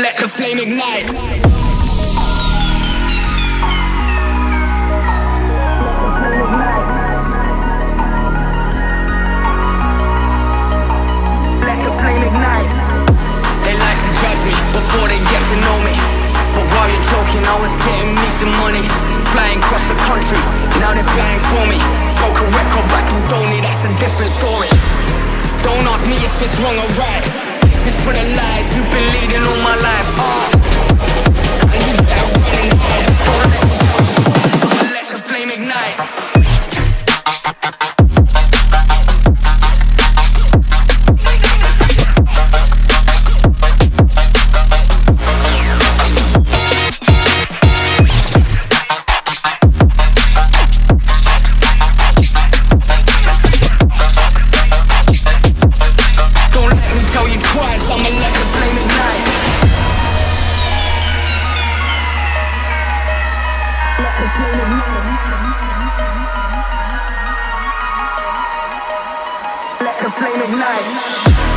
Let the flame ignite. Let the flame ignite. They like to judge me before they get to know me. But while you're joking, I was getting me some money. Flying across the country, now they're flying for me. Broke a record back in Donny, that's a different story. Don't ask me if it's wrong or right. This is for the lies you've been leading all my life. Ah. Let the flame ignite.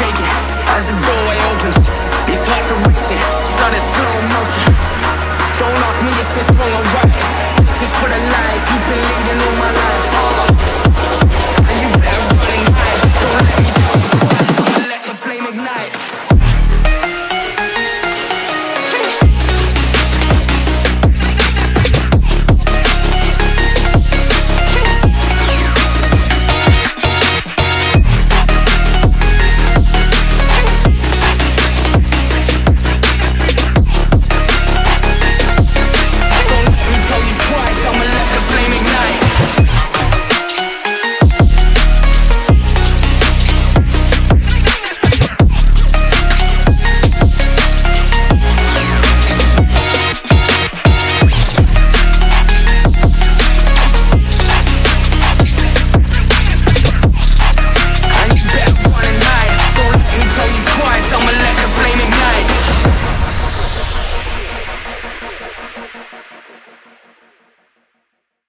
shaking as the doorway opens. These hearts are racing, sun is slow motion. Don't ask me if it's wrong or right. just for the life you've been leading all my life. Oh, and you better run and hide. Don't let me down. Let the flame ignite.